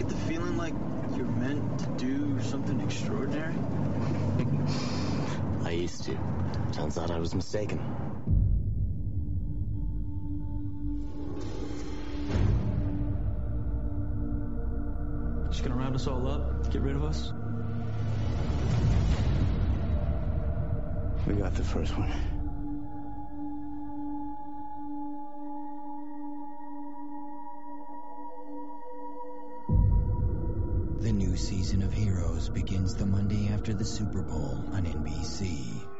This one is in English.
get the feeling like you're meant to do something extraordinary? I used to. Turns out I was mistaken. Just gonna round us all up, get rid of us? We got the first one. The new season of Heroes begins the Monday after the Super Bowl on NBC.